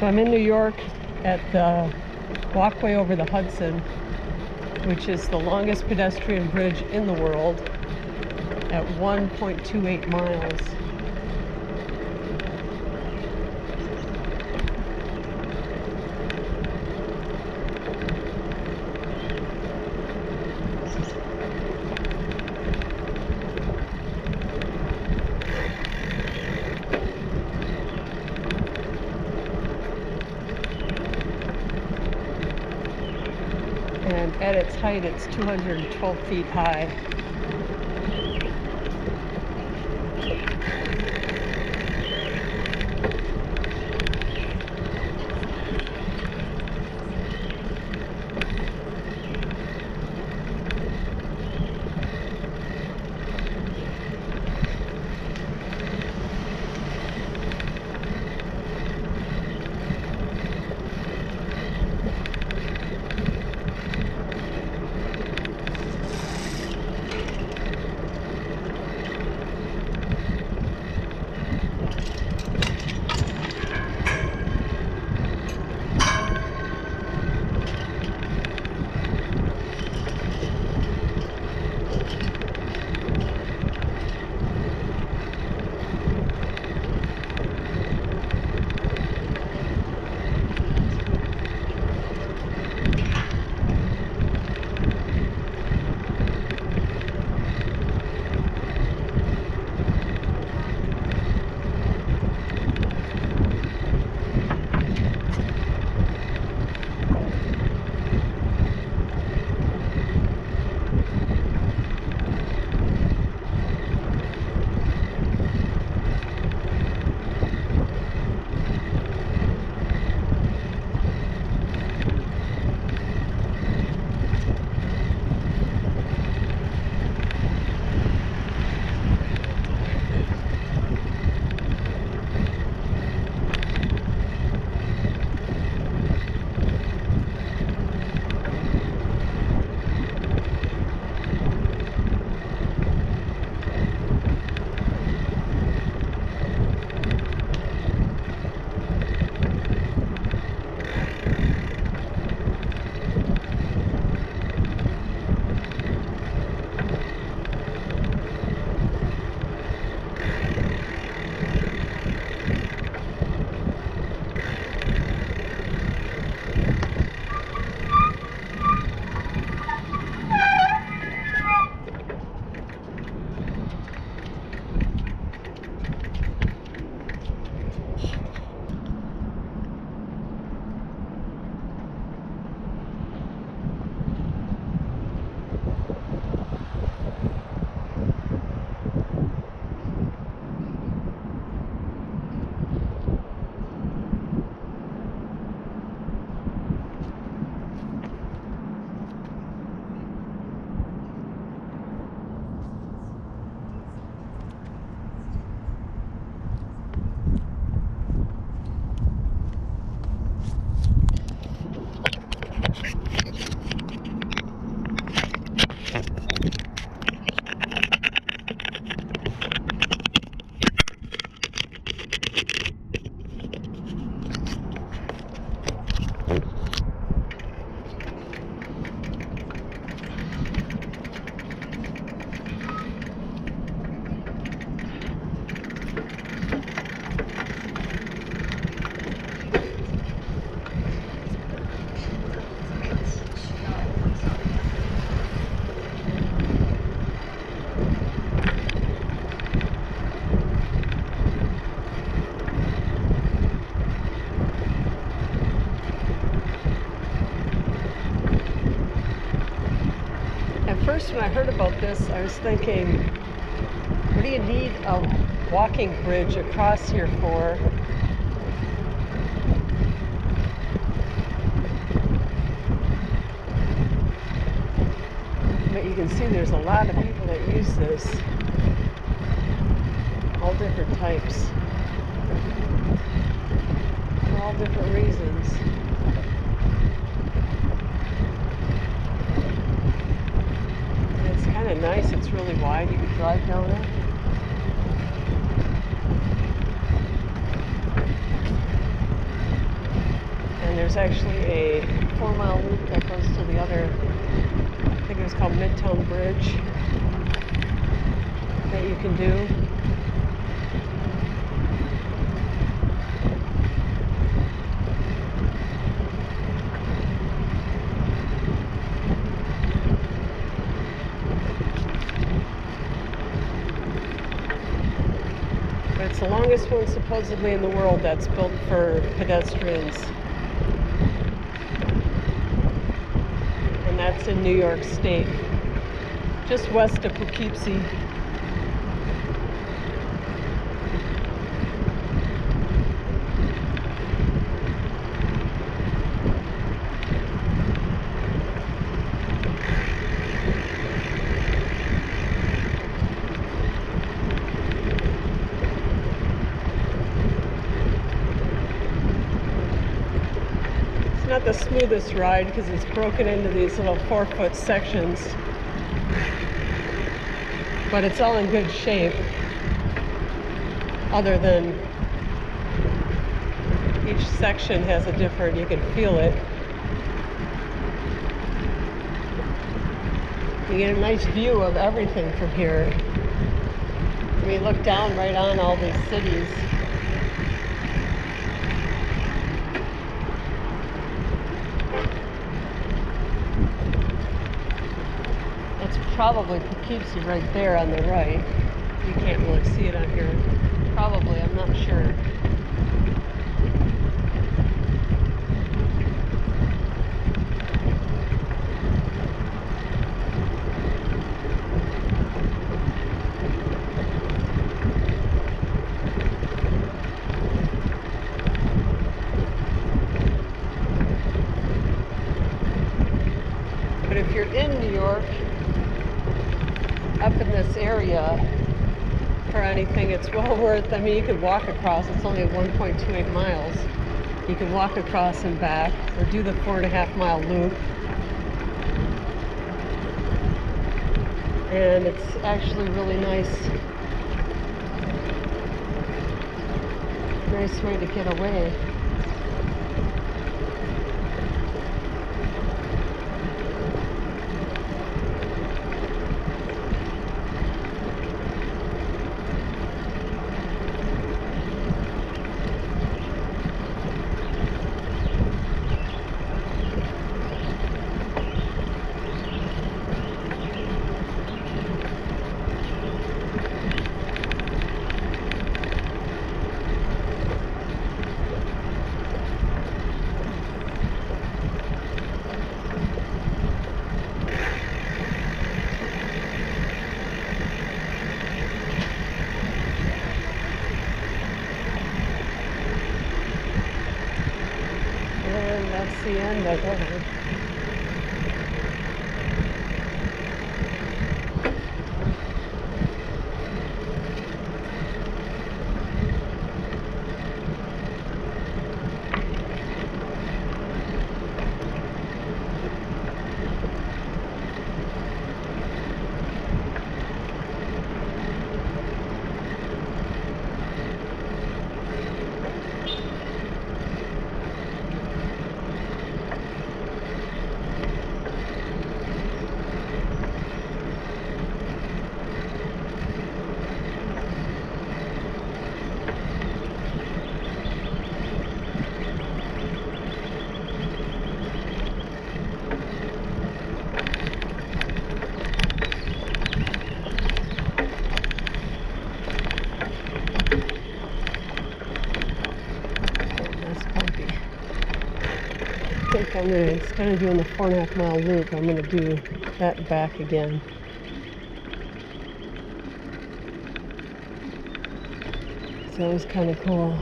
So I'm in New York at the walkway over the Hudson, which is the longest pedestrian bridge in the world at 1.28 miles. and at its height it's 212 feet high. When I heard about this, I was thinking, what do you need a walking bridge across here for? But you can see there's a lot of people that use this. All different types. For all different reasons. kind of nice. It's really wide. You can drive down there. And there's actually a four mile loop that goes to the other, I think it was called Midtown Bridge, that you can do. The one supposedly in the world that's built for pedestrians. And that's in New York State, just west of Poughkeepsie. Not the smoothest ride because it's broken into these little four foot sections. But it's all in good shape. Other than each section has a different, you can feel it. You get a nice view of everything from here. We look down right on all these cities. It's probably keeps Poughkeepsie right there on the right. You can't really see it on here. Probably, I'm not sure. But if you're in New York, up in this area for anything, it's well worth. I mean, you could walk across. It's only 1.28 miles. You can walk across and back, or do the four and a half mile loop. And it's actually really nice. Nice way to get away. And that's the end of it. That's bumpy. I think I'm gonna, instead of doing the four and a half mile loop, I'm gonna do that back again. So that was kind of cool.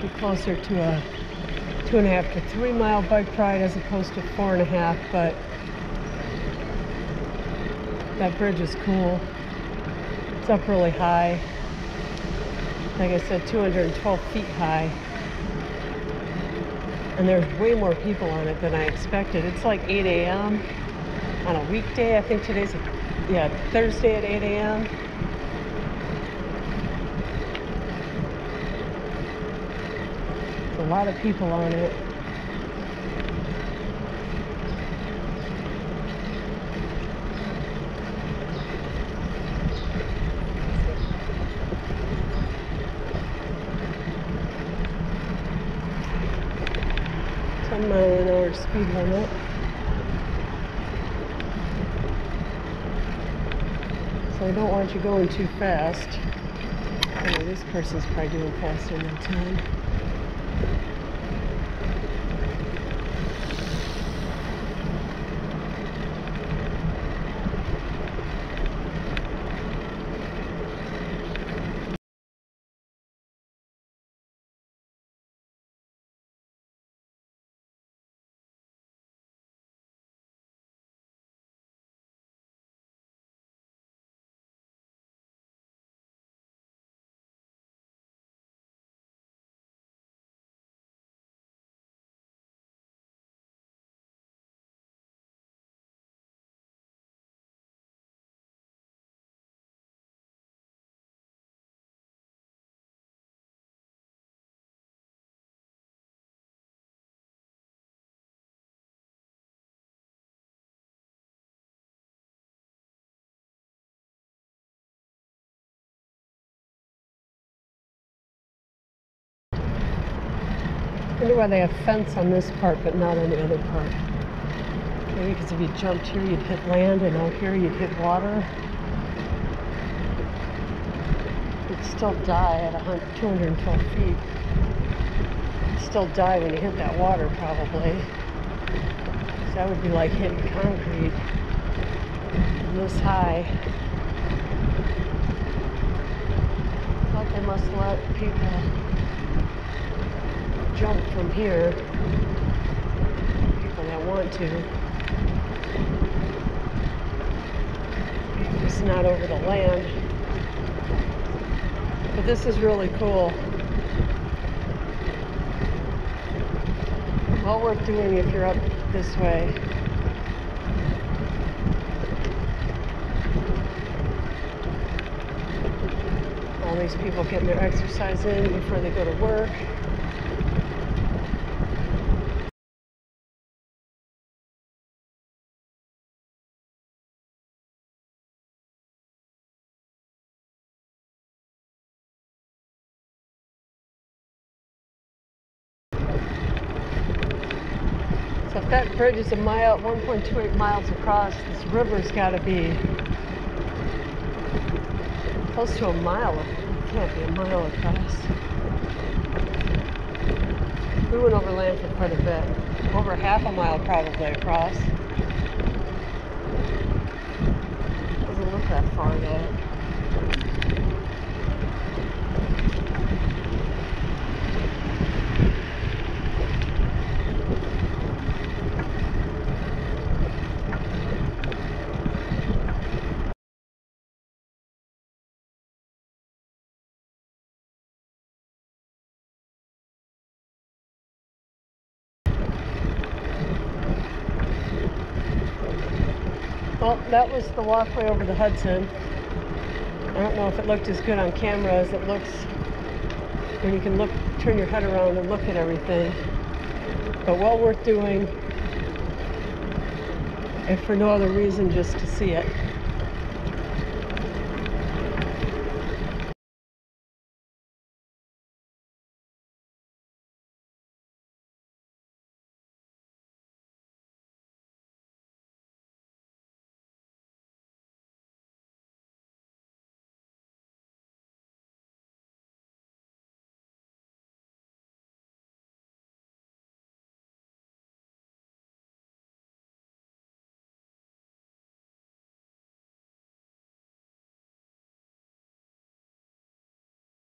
Be closer to a two and a half to three mile bike ride as opposed to four and a half, but that bridge is cool. It's up really high. Like I said, 212 feet high. And there's way more people on it than I expected. It's like 8 a.m. on a weekday. I think today's, yeah, Thursday at 8 a.m. lot of people on it. Ten mile an hour speed limit. So I don't want you going too fast. Oh, this person's probably doing faster than 10. Wonder why they have fence on this part but not on the other part. Maybe because if you jumped here you'd hit land and out here you'd hit water. You'd still die at 212 feet. You'd still die when you hit that water probably. So that would be like hitting concrete this high. Thought they must let people jump from here. People I want to. It's not over the land. But this is really cool. Well worth doing if you're up this way. All these people getting their exercise in before they go to work. That bridge is a mile, 1.28 miles across, this river's got to be close to a mile. It can't be a mile across. We went over land for quite a bit. Over half a mile probably across. Doesn't look that far though. That was the walkway over the Hudson. I don't know if it looked as good on camera as it looks when you can look, turn your head around and look at everything. But well worth doing, if for no other reason, just to see it.